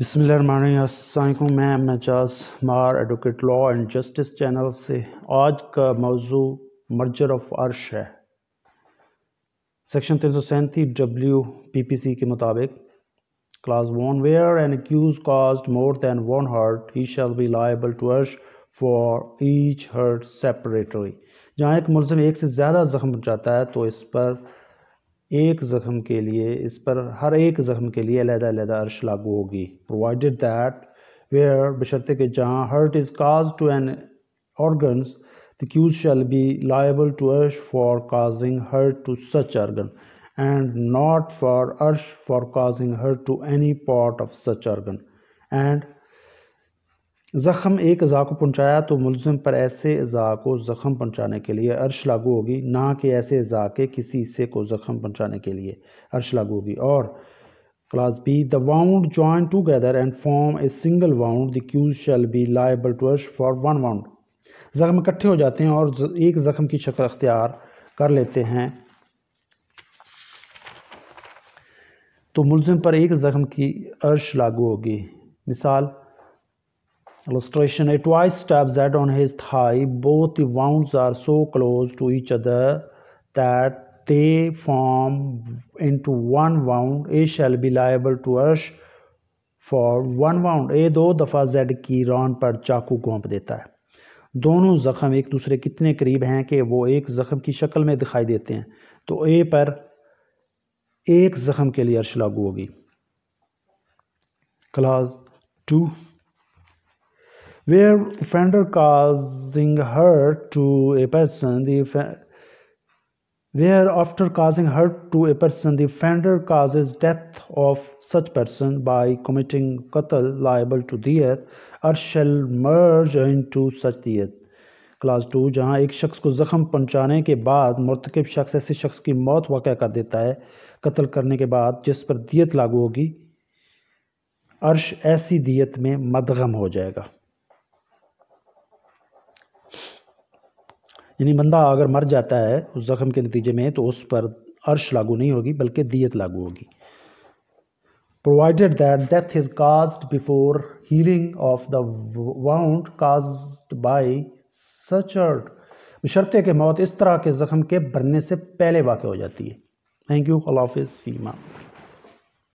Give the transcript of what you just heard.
بسم اللہ الرحمن الرحیم، السلام علیکم، میں مجاز مار advocate law and justice channel سے آج کا موضوع مرجر آف عرش ہے۔ سیکشن تین سو سینتی ڈبلیو پی پی سی کے مطابق، class one where and accused caused more than one hurt he shall be liable to عرش فار ایچ ہرٹ سیپریٹری جہاں ایک ملزم ایک سے زیادہ زخم پہنچاتا ہے، تو اس پر ایک زخم کے لیے، اس پر ہر ایک زخم کے لیے علیحدہ علیحدہ عرش لاگو ہوگی۔ پرووائڈیڈ دیٹ ویئر بشرطے کہ جہاں hurt is caused to an organs the accused shall be liable to عرش for causing hurt to such organ and not for عرش for causing hurt to any part of such organ and زخم ایک اعضاء کو پہنچایا تو ملزم پر ایسے اعضاء کو زخم پہنچانے کے لیے عرش لاگو ہوگی، نہ کہ ایسے اعضاء کے کسی حصے کو زخم پہنچانے کے لیے عرش لاگو ہوگی۔ اور class b the wound join together and form a single wound the accused shall be liable to عرش فار ون واؤنڈ زخم اکٹھے ہو جاتے ہیں اور ایک زخم کی شکل اختیار کر لیتے ہیں۔ تو ملزم پر ایک زخم کی عرش لاگو ہوگی۔ مثال Illustration A twice stab Z on his thigh. Both the wounds are so close to each other that they form into one wound. A shall be liable to urge for one wound. A دو دفعہ Z کی ران پر چاقو گھونپ دیتا ہے دونوں زخم ایک دوسرے کتنے قریب ہیں کہ وہ ایک زخم کی شکل میں دکھائی دیتے ہیں تو اے پر ایک زخم کے لیے عرش لاگو ہوگی class two where offender causing hurt to a person the where after causing hurt to a person the offender causes death of such person by committing qatl liable to diyat or shall merge into such diyat class two جہاں ایک شخص کو زخم پہنچانے کے بعد مرتکب شخص ایسے شخص کی موت واقع کر دیتا ہے قتل کرنے کے بعد جس پر دیت لاگو ہوگی عرش ایسی دیت میں مدغم ہو جائے گا یعنی بندہ اگر مر جاتا ہے اس زخم کے نتیجے میں تو اس پر عرش لاگو نہیں ہوگی بلکہ دیت لاگو ہوگی۔ Provided that death is caused before healing of the wound caused by such hurt بشرطے کے موت اس طرح کے زخم کے بھرنے سے پہلے واقع ہو جاتی ہے۔ تھینک یو اللہ حافظ. فیما